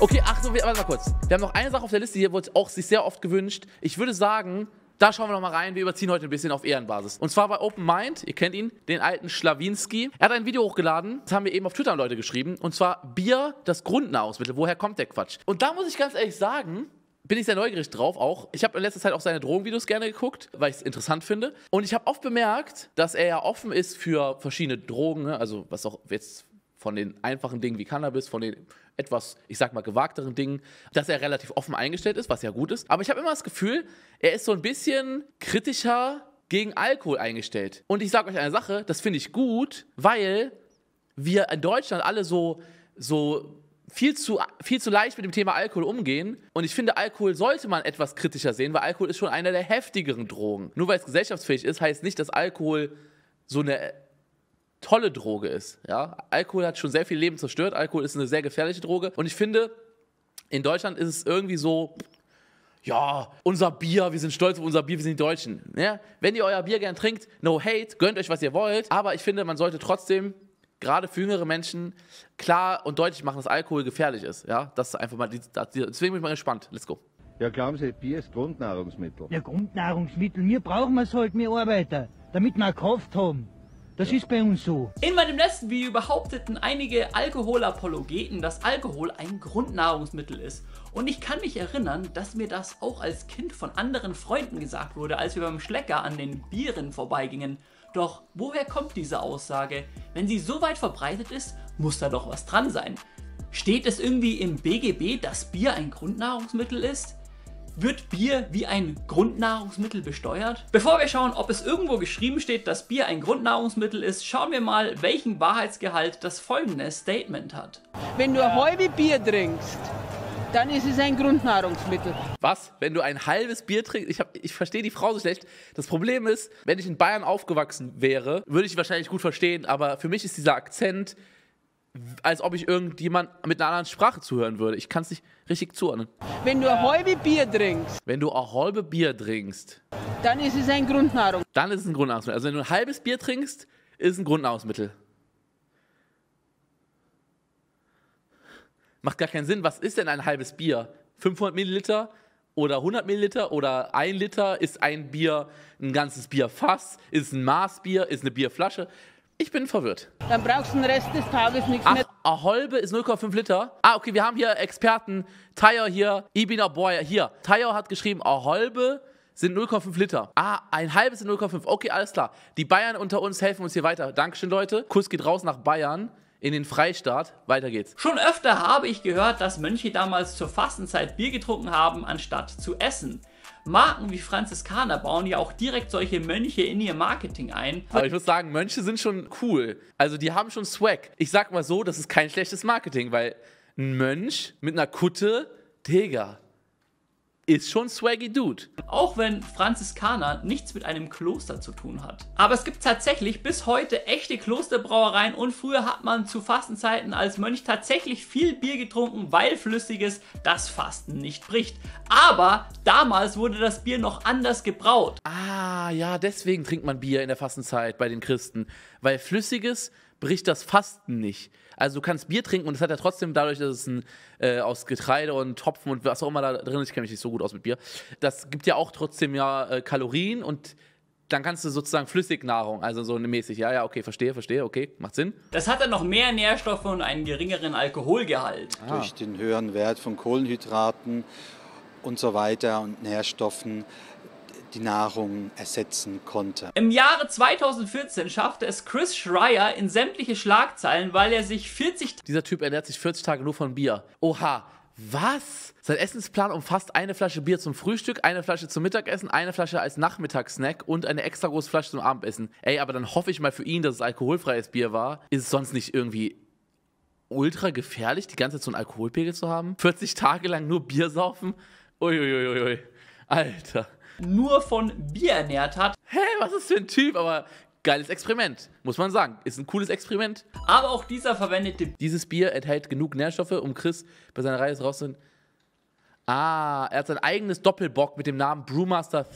Okay, ach so, warte mal kurz. Wir haben noch eine Sache auf der Liste, hier wurde auch sich sehr oft gewünscht. Ich würde sagen, da schauen wir noch mal rein. Wir überziehen heute ein bisschen auf Ehrenbasis. Und zwar bei Open Mind, ihr kennt ihn, den alten Schlawinski. Er hat ein Video hochgeladen, das haben wir eben auf Twitter an Leute geschrieben. Und zwar Bier, das Grundnahrungsmittel. Woher kommt der Quatsch? Und da muss ich ganz ehrlich sagen, bin ich sehr neugierig drauf auch. Ich habe in letzter Zeit auch seine Drogenvideos gerne geguckt, weil ich es interessant finde. Und ich habe oft bemerkt, dass er ja offen ist für verschiedene Drogen, ne? also was auch jetzt von den einfachen Dingen wie Cannabis, von den etwas, ich sag mal, gewagteren Dingen, dass er relativ offen eingestellt ist, was ja gut ist. Aber ich habe immer das Gefühl, er ist so ein bisschen kritischer gegen Alkohol eingestellt. Und ich sage euch eine Sache, das finde ich gut, weil wir in Deutschland alle so, so viel zu, viel zu leicht mit dem Thema Alkohol umgehen. Und ich finde, Alkohol sollte man etwas kritischer sehen, weil Alkohol ist schon einer der heftigeren Drogen. Nur weil es gesellschaftsfähig ist, heißt nicht, dass Alkohol so eine tolle Droge ist. Ja? Alkohol hat schon sehr viel Leben zerstört. Alkohol ist eine sehr gefährliche Droge. Und ich finde, in Deutschland ist es irgendwie so, ja, unser Bier, wir sind stolz auf unser Bier, wir sind die Deutschen. Ja? Wenn ihr euer Bier gern trinkt, no hate, gönnt euch, was ihr wollt. Aber ich finde, man sollte trotzdem, gerade für jüngere Menschen, klar und deutlich machen, dass Alkohol gefährlich ist. Ja? Das ist einfach mal, die- deswegen bin ich mal gespannt. Let's go. Ja, glauben Sie, Bier ist Grundnahrungsmittel. Ja, Grundnahrungsmittel, wir brauchen es halt, wir Arbeiter, damit wir Kraft haben. Das ist bei uns so. In meinem letzten Video behaupteten einige Alkoholapologeten, dass Alkohol ein Grundnahrungsmittel ist. Und ich kann mich erinnern, dass mir das auch als Kind von anderen Freunden gesagt wurde, als wir beim Schlecker an den Bieren vorbeigingen. Doch woher kommt diese Aussage? Wenn sie so weit verbreitet ist, muss da doch was dran sein. Steht es irgendwie im BGB, dass Bier ein Grundnahrungsmittel ist? Wird Bier wie ein Grundnahrungsmittel besteuert? Bevor wir schauen, ob es irgendwo geschrieben steht, dass Bier ein Grundnahrungsmittel ist, schauen wir mal, welchen Wahrheitsgehalt das folgende Statement hat. Wenn du ein halbes Bier trinkst, dann ist es ein Grundnahrungsmittel. Was? Wenn du ein halbes Bier trinkst? Ich, hab- ich verstehe die Frau so schlecht. Das Problem ist, wenn ich in Bayern aufgewachsen wäre, würde ich wahrscheinlich gut verstehen, aber für mich ist dieser Akzent, als ob ich irgendjemand mit einer anderen Sprache zuhören würde. Ich kann es nicht richtig zuordnen. Wenn du ein halbes Bier trinkst, Wenn du ein halbes Bier trinkst, dann ist es ein Grundnahrungsmittel. dann ist es ein Grundnahrungsmittel. Also wenn du ein halbes Bier trinkst, ist es ein Grundnahrungsmittel. Macht gar keinen Sinn. Was ist denn ein halbes Bier? 500 Milliliter oder 100 Milliliter oder ein Liter? Ist ein Bier ein ganzes Bierfass? Ist es ein Maßbier? Ist eine Bierflasche? Ich bin verwirrt. Dann brauchst du den Rest des Tages nichts Ach, mehr. a halbe ist 0,5 Liter. Ah, okay, wir haben hier Experten. Tayo hier, Ibina Boy hier. Tayo hat geschrieben, a halbe sind 0,5 Liter. Ah, ein halbes sind 0,5. Okay, alles klar. Die Bayern unter uns helfen uns hier weiter. Dankeschön, Leute. Kuss geht raus nach Bayern in den Freistaat. Weiter geht's. Schon öfter habe ich gehört, dass Mönche damals zur Fastenzeit Bier getrunken haben, anstatt zu essen. Marken wie Franziskaner bauen ja auch direkt solche Mönche in ihr Marketing ein. Aber ich muss sagen, Mönche sind schon cool. Also die haben schon Swag. Ich sag mal so, das ist kein schlechtes Marketing, weil ein Mönch mit einer Kutte, Digga, ist schon swaggy Dude. Auch wenn Franziskaner nichts mit einem Kloster zu tun hat. Aber es gibt tatsächlich bis heute echte Klosterbrauereien und früher hat man zu Fastenzeiten als Mönch tatsächlich viel Bier getrunken, weil Flüssiges das Fasten nicht bricht. Aber damals wurde das Bier noch anders gebraut. Ah, ja, deswegen trinkt man Bier in der Fastenzeit bei den Christen. Weil Flüssiges bricht das Fasten nicht. Also du kannst Bier trinken und es hat ja trotzdem dadurch, dass es ein, äh, aus Getreide und Topfen und was auch immer da drin ist, ich kenne mich nicht so gut aus mit Bier, das gibt ja auch trotzdem ja äh, Kalorien und dann kannst du sozusagen Flüssignahrung, also so mäßig, ja, ja, okay, verstehe, verstehe, okay, macht Sinn. Das hat dann noch mehr Nährstoffe und einen geringeren Alkoholgehalt. durch den höheren Wert von Kohlenhydraten und so weiter und Nährstoffen die Nahrung ersetzen konnte. Im Jahre 2014 schaffte es Chris Schreier in sämtliche Schlagzeilen, weil er sich 40 Dieser Typ ernährt sich 40 Tage nur von Bier. Oha, was? Sein Essensplan umfasst eine Flasche Bier zum Frühstück, eine Flasche zum Mittagessen, eine Flasche als Nachmittagssnack und eine extra große Flasche zum Abendessen. Ey, aber dann hoffe ich mal für ihn, dass es alkoholfreies Bier war. Ist es sonst nicht irgendwie ultra gefährlich, die ganze Zeit so einen Alkoholpegel zu haben? 40 Tage lang nur Bier saufen? Uiuiuiui. Alter. Nur von Bier ernährt hat, Hä, was ist für ein Typ? Aber geiles Experiment, muss man sagen. Ist ein cooles Experiment. aber auch dieser verwendete Dieses Bier enthält genug Nährstoffe, um Chris bei seiner Reise rauszufinden. Ah, er hat sein eigenes Doppelbock mit dem Namen Brewmaster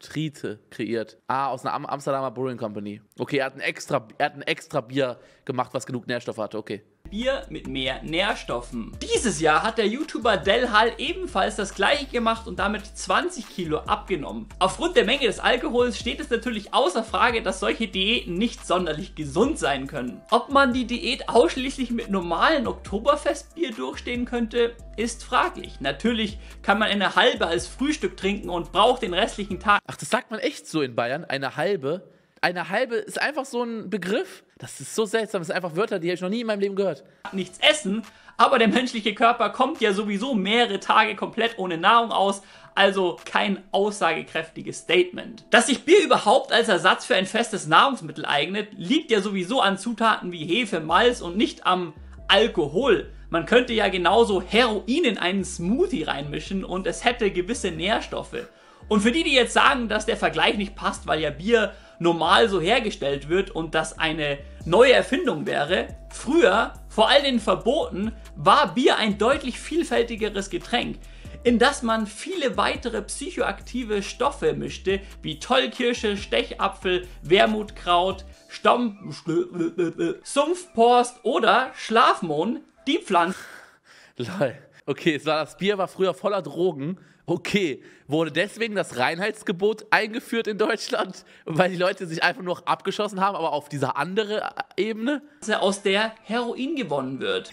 Trite kreiert. Ah, aus einer Am Amsterdamer Brewing Company. Okay, er hat, ein extra, er hat ein extra Bier gemacht, was genug Nährstoffe hatte. Okay. Bier mit mehr Nährstoffen. Dieses Jahr hat der YouTuber Del Hall ebenfalls das gleiche gemacht und damit 20 Kilo abgenommen. Aufgrund der Menge des Alkohols steht es natürlich außer Frage, dass solche Diäten nicht sonderlich gesund sein können. Ob man die Diät ausschließlich mit normalen Oktoberfestbier durchstehen könnte, ist fraglich. Natürlich kann man eine halbe als Frühstück trinken und braucht den restlichen Tag Ach, das sagt man echt so in Bayern? Eine halbe? Eine halbe ist einfach so ein Begriff? Das ist so seltsam. Das sind einfach Wörter, die habe ich noch nie in meinem Leben gehört. nichts essen, aber der menschliche Körper kommt ja sowieso mehrere Tage komplett ohne Nahrung aus, also kein aussagekräftiges Statement. Dass sich Bier überhaupt als Ersatz für ein festes Nahrungsmittel eignet, liegt ja sowieso an Zutaten wie Hefe, Malz und nicht am Alkohol. Man könnte ja genauso Heroin in einen Smoothie reinmischen und es hätte gewisse Nährstoffe. Und für die, die jetzt sagen, dass der Vergleich nicht passt, weil ja Bier normal so hergestellt wird und das eine neue Erfindung wäre, früher, vor all den Verboten, war Bier ein deutlich vielfältigeres Getränk, in das man viele weitere psychoaktive Stoffe mischte, wie Tollkirsche, Stechapfel, Wermutkraut, Stamm, Sumpfporst oder Schlafmohn, die Pflanzen Lol. Okay, das Bier war früher voller Drogen. Okay, wurde deswegen das Reinheitsgebot eingeführt in Deutschland, weil die Leute sich einfach nur abgeschossen haben, aber auf dieser andere Ebene? aus der Heroin gewonnen wird.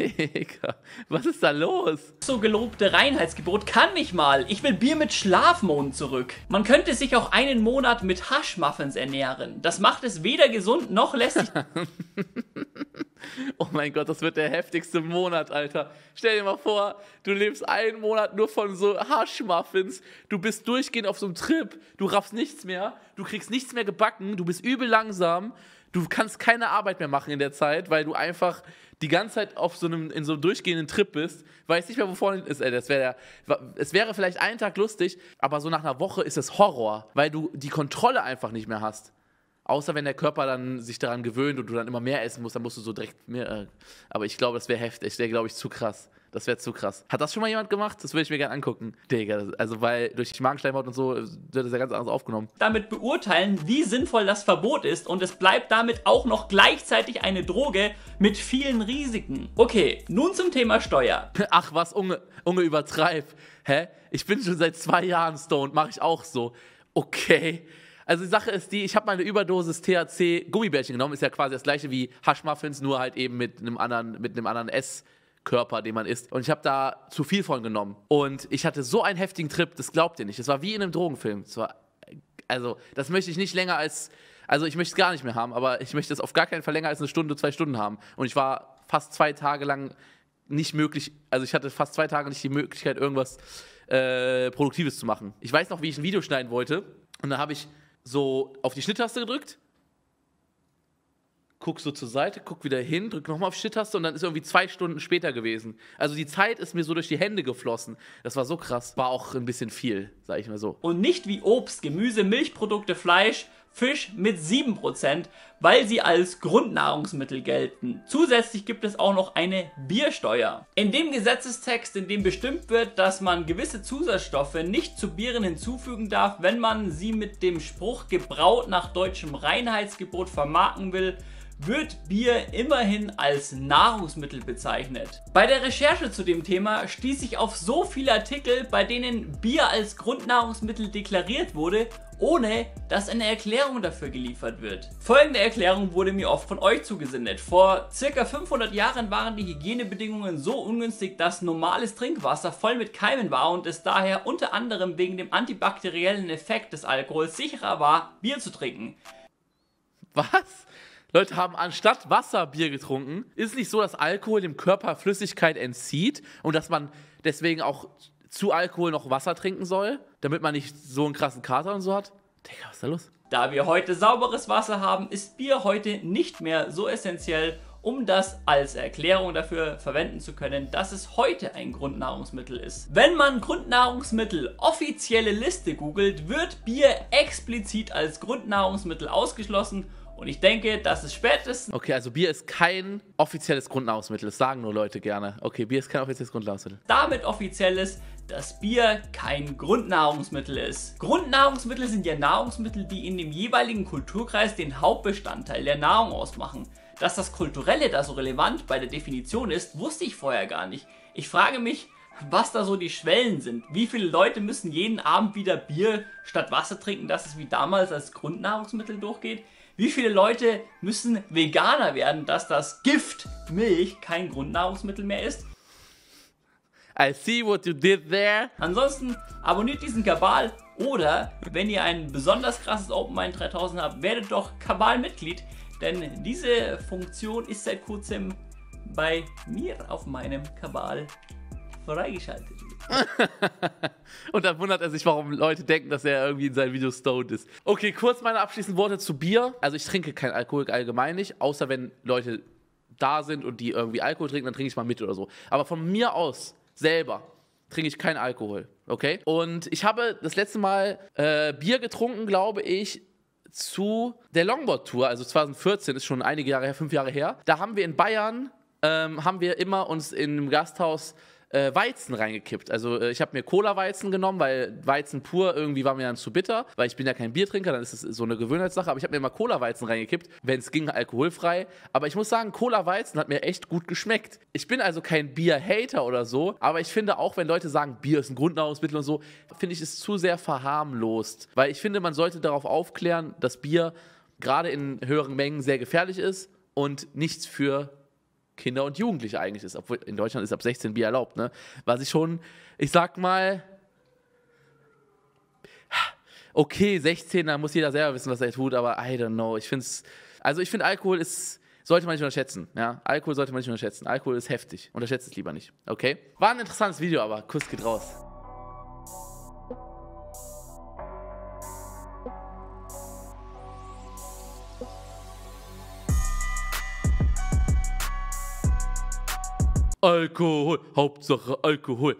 Was ist da los? so gelobte Reinheitsgebot kann nicht mal. Ich will Bier mit Schlafmond zurück. Man könnte sich auch einen Monat mit Haschmuffins ernähren. Das macht es weder gesund noch lästig. Oh mein Gott, das wird der heftigste Monat, Alter. Stell dir mal vor, du lebst einen Monat nur von so Haschmuffins. Du bist durchgehend auf so einem Trip. Du raffst nichts mehr. Du kriegst nichts mehr gebacken. Du bist übel langsam. Du kannst keine Arbeit mehr machen in der Zeit, weil du einfach die ganze Zeit auf so einem, in so einem durchgehenden Trip bist. Weiß nicht mehr, wo vorne ist. Ey, das wär der, es wäre vielleicht einen Tag lustig, aber so nach einer Woche ist es Horror, weil du die Kontrolle einfach nicht mehr hast. Außer wenn der Körper dann sich daran gewöhnt und du dann immer mehr essen musst, dann musst du so direkt mehr. Äh, aber ich glaube, das wäre heftig. Das wäre, glaube ich, zu krass. Das wäre zu krass. Hat das schon mal jemand gemacht? Das würde ich mir gerne angucken. Digga, also weil durch die Magenschleimhaut und so wird das ja ganz anders aufgenommen. damit beurteilen, wie sinnvoll das Verbot ist und es bleibt damit auch noch gleichzeitig eine Droge mit vielen Risiken. Okay, nun zum Thema Steuer. Ach was, Unge, Unge übertreib. Hä? Ich bin schon seit zwei Jahren stoned, mache ich auch so. Okay. Also die Sache ist die, ich habe mal eine Überdosis THC Gummibärchen genommen, ist ja quasi das gleiche wie Haschmuffins, nur halt eben mit einem anderen, mit einem anderen Esskörper, den man isst. Und ich habe da zu viel von genommen. Und ich hatte so einen heftigen Trip, das glaubt ihr nicht. Es war wie in einem Drogenfilm. Es war, also, das möchte ich nicht länger als, also ich möchte es gar nicht mehr haben, aber ich möchte es auf gar keinen Fall länger als eine Stunde, zwei Stunden haben. Und ich war fast zwei Tage lang nicht möglich, also ich hatte fast zwei Tage nicht die Möglichkeit, irgendwas äh, Produktives zu machen. Ich weiß noch, wie ich ein Video schneiden wollte. Und dann habe ich so auf die Schnitttaste gedrückt, guck so zur Seite, guck wieder hin, drück nochmal auf Shit-Taste und dann ist irgendwie zwei Stunden später gewesen. Also die Zeit ist mir so durch die Hände geflossen. Das war so krass. War auch ein bisschen viel, sag ich mal so. Und nicht wie Obst, Gemüse, Milchprodukte, Fleisch, Fisch mit 7%, weil sie als Grundnahrungsmittel gelten. Zusätzlich gibt es auch noch eine Biersteuer. In dem Gesetzestext, in dem bestimmt wird, dass man gewisse Zusatzstoffe nicht zu Bieren hinzufügen darf, wenn man sie mit dem Spruch gebraut nach deutschem Reinheitsgebot vermarkten will, wird Bier immerhin als Nahrungsmittel bezeichnet. Bei der Recherche zu dem Thema stieß ich auf so viele Artikel, bei denen Bier als Grundnahrungsmittel deklariert wurde, ohne dass eine Erklärung dafür geliefert wird. Folgende Erklärung wurde mir oft von euch zugesendet. Vor circa 500 Jahren waren die Hygienebedingungen so ungünstig, dass normales Trinkwasser voll mit Keimen war und es daher unter anderem wegen dem antibakteriellen Effekt des Alkohols sicherer war, Bier zu trinken. Was? Leute haben anstatt Wasser Bier getrunken. Ist nicht so, dass Alkohol dem Körper Flüssigkeit entzieht und dass man deswegen auch zu Alkohol noch Wasser trinken soll, damit man nicht so einen krassen Kater und so hat? Digga, was ist da los? Da wir heute sauberes Wasser haben, ist Bier heute nicht mehr so essentiell, um das als Erklärung dafür verwenden zu können, dass es heute ein Grundnahrungsmittel ist. Wenn man Grundnahrungsmittel offizielle Liste googelt, wird Bier explizit als Grundnahrungsmittel ausgeschlossen und ich denke, dass es spätestens Okay, also Bier ist kein offizielles Grundnahrungsmittel. Das sagen nur Leute gerne. Okay, Bier ist kein offizielles Grundnahrungsmittel. damit offiziell ist, dass Bier kein Grundnahrungsmittel ist. Grundnahrungsmittel sind ja Nahrungsmittel, die in dem jeweiligen Kulturkreis den Hauptbestandteil der Nahrung ausmachen. Dass das Kulturelle da so relevant bei der Definition ist, wusste ich vorher gar nicht. Ich frage mich, was da so die Schwellen sind. Wie viele Leute müssen jeden Abend wieder Bier statt Wasser trinken, dass es wie damals als Grundnahrungsmittel durchgeht? Wie viele Leute müssen Veganer werden, dass das Gift Milch kein Grundnahrungsmittel mehr ist? I see what you did there. Ansonsten abonniert diesen Kabal oder wenn ihr ein besonders krasses Open Mind 3000 habt, werdet doch Kabal-Mitglied, denn diese Funktion ist seit kurzem bei mir auf meinem Kabal freigeschaltet. Und dann wundert er sich, warum Leute denken, dass er irgendwie in seinen Videos stoned ist. Okay, kurz meine abschließenden Worte zu Bier. Also ich trinke kein Alkohol allgemein nicht, außer wenn Leute da sind und die irgendwie Alkohol trinken, dann trinke ich mal mit oder so. Aber von mir aus selber trinke ich keinen Alkohol, okay? Und ich habe das letzte Mal äh, Bier getrunken, glaube ich, zu der Longboard-Tour, also 2014, ist schon einige Jahre her, fünf Jahre her. Da haben wir in Bayern, ähm, haben wir immer uns in einem Gasthaus äh, Weizen reingekippt. Also äh, ich habe mir Cola-Weizen genommen, weil Weizen pur irgendwie war mir dann zu bitter, weil ich bin ja kein Biertrinker, dann ist es so eine Gewöhnheitssache. Aber ich habe mir immer Cola-Weizen reingekippt, wenn es ging, alkoholfrei. Aber ich muss sagen, Cola-Weizen hat mir echt gut geschmeckt. Ich bin also kein Bier-Hater oder so, aber ich finde auch, wenn Leute sagen, Bier ist ein Grundnahrungsmittel und so, finde ich es zu sehr verharmlost. Weil ich finde, man sollte darauf aufklären, dass Bier gerade in höheren Mengen sehr gefährlich ist und nichts für Kinder und Jugendliche eigentlich ist. Obwohl in Deutschland ist ab 16 Bier erlaubt, ne? Was ich schon, ich sag mal, okay, 16, da muss jeder selber wissen, was er tut, aber I don't know. Ich finde es, also ich finde Alkohol ist, sollte man nicht unterschätzen, ja? Alkohol sollte man nicht unterschätzen. Alkohol ist heftig. Unterschätzt es lieber nicht, okay? War ein interessantes Video, aber Kuss geht raus. Alkohol, Hauptsache Alkohol.